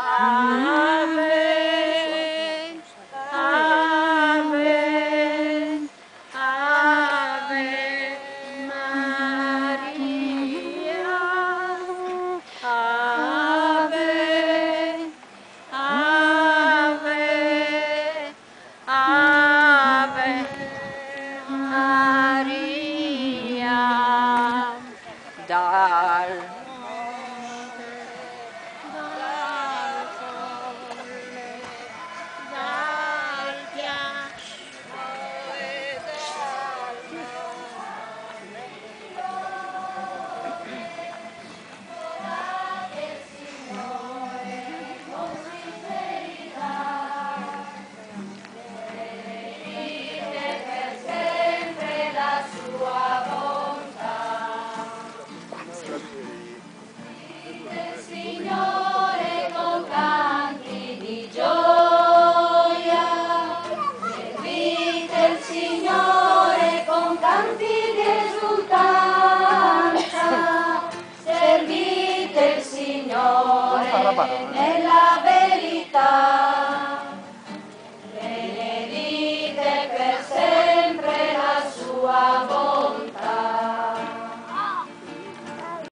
Ave, Ave, Ave Maria. Ave, Ave, Ave Maria. è la verità.